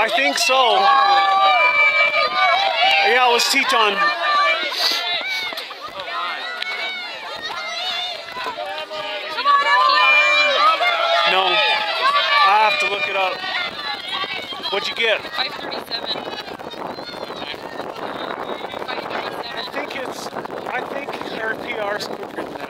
I think so. Yeah, it was Teton. No, I have to look it up. What'd you get? 537. I think it's, I think her PR's quicker than that.